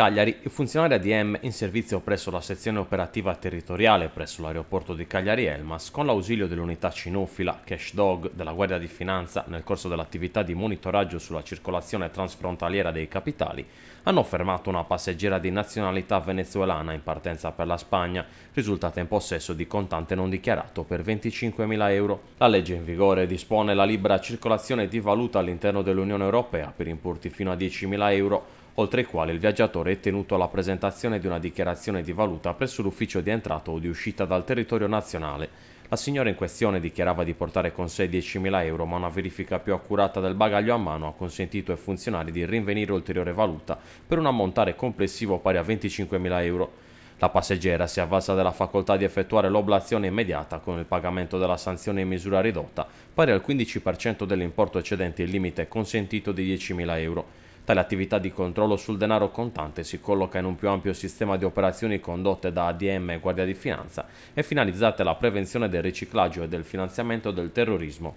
Cagliari, i funzionari ADM in servizio presso la sezione operativa territoriale presso l'aeroporto di Cagliari Elmas, con l'ausilio dell'unità cinofila Cash Dog della Guardia di Finanza nel corso dell'attività di monitoraggio sulla circolazione transfrontaliera dei capitali, hanno fermato una passeggera di nazionalità venezuelana in partenza per la Spagna, risultata in possesso di contante non dichiarato per 25.000 euro. La legge in vigore dispone la libera circolazione di valuta all'interno dell'Unione Europea per importi fino a 10.000 euro oltre i quali il viaggiatore è tenuto alla presentazione di una dichiarazione di valuta presso l'ufficio di entrata o di uscita dal territorio nazionale. La signora in questione dichiarava di portare con sé 10.000 euro, ma una verifica più accurata del bagaglio a mano ha consentito ai funzionari di rinvenire ulteriore valuta per un ammontare complessivo pari a 25.000 euro. La passeggera si è avvalsa della facoltà di effettuare l'oblazione immediata con il pagamento della sanzione in misura ridotta, pari al 15% dell'importo eccedente il limite consentito di 10.000 euro. Tale attività di controllo sul denaro contante si colloca in un più ampio sistema di operazioni condotte da ADM e Guardia di Finanza e finalizzate alla prevenzione del riciclaggio e del finanziamento del terrorismo.